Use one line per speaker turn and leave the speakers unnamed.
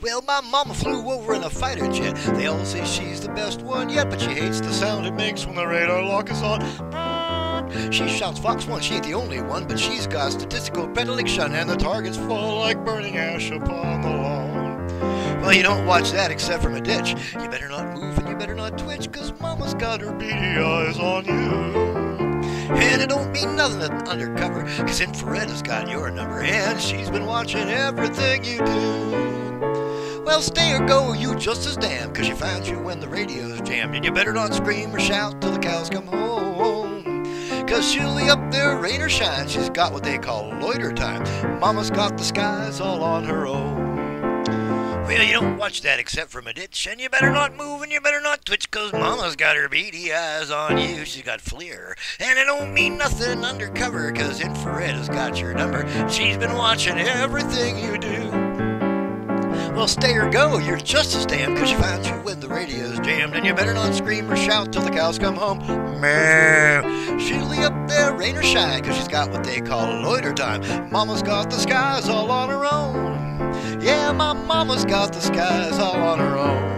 Well, my mama flew over in a fighter jet. They all say she's the best one yet, but she hates the sound it makes when the radar lock is on. She shouts Fox 1, she ain't the only one, but she's got statistical predilection, and the targets fall like burning ash upon the lawn. Well, you don't watch that except from a ditch. You better not move and you better not twitch, cause mama's got her beady eyes on you. Mean nothing undercover, cause infrared has got your number, and she's been watching everything you do. Well, stay or go, you just as damn, cause she finds you when the radio's jammed, and you better not scream or shout till the cows come home. Cause she'll be up there, rain or shine, she's got what they call loiter time. Mama's got the skies all on her own. Well, you don't watch that except from a ditch, and you better not move and you better not twitch, cause Mama's got her beady eyes on you. She's got FLIR, and it don't mean nothing undercover, cause infrared has got your number. She's been watching everything you do. Well, stay or go, you're just as damn, cause she finds you when the radio's jammed, and you better not scream or shout till the cows come home. Meow. She'll up there, rain or shine, cause she's got what they call loiter time. Mama's got the skies all on her own. Yeah, my mama's got the skies all on her own.